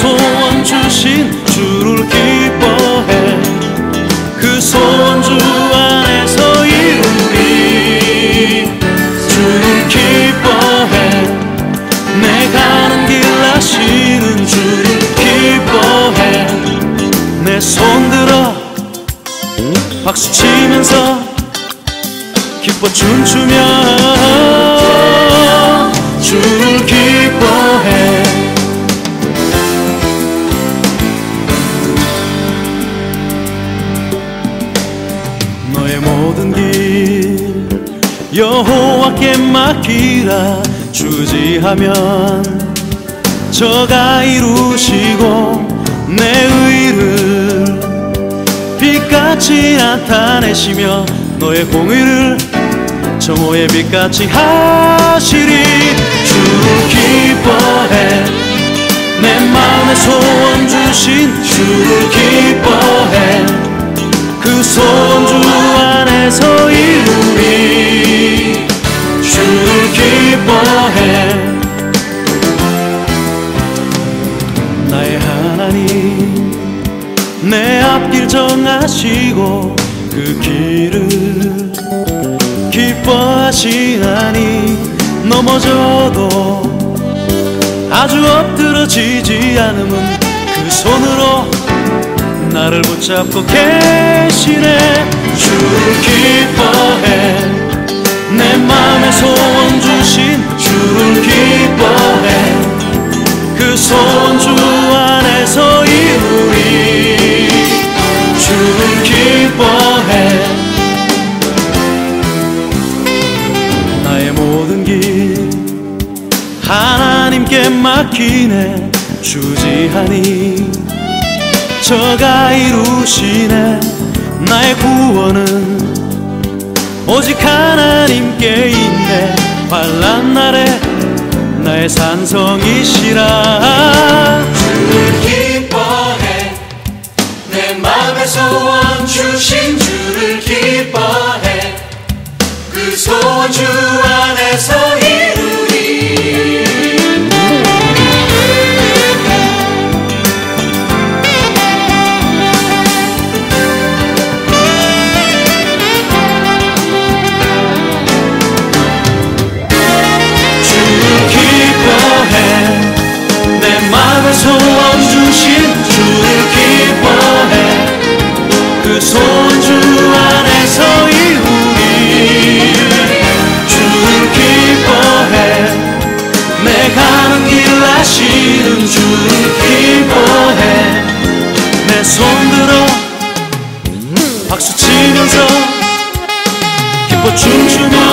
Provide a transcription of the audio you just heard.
소원 주신 주를 기뻐해. 그 소원 주 안에서 이루리 주를 기뻐해. 내 가는 길 아시는 주를 기뻐해. 내 손 들어 박수 치면서 기뻐 춤추며 주 너의 모든 길 여호와께 맡기라. 주지하면 저가 이루시고 내 의를 빛같이 나타내시며 너의 공의를 정오의 빛같이 하시리. 주를 기뻐해 내 마음의 소원 주신 주를 기뻐해 그 소원 주 안에서 이루리 주를 기뻐해. 나의 하나님 내 앞길 정하시고 그 길을 기뻐하시나니 넘어져도 아주 엎드러지지 않으면 그 손으로 나를 붙잡고 계시네. 주를 기뻐해. 내 맘에 소원 주신 주를 기뻐해. 그 소원 주 안에서 이루리. 주를 기뻐해. 나의 모든 길 하나님께 맡기네. 주지하니 저가 이루시네. 나의 구원은 오직 하나님께 있네. 환란 날에 나의 산성이시라. 주를 기뻐해. 내 맘의 소원 주신 주를 기뻐해. 그 소원 주 안에서 이루 青春它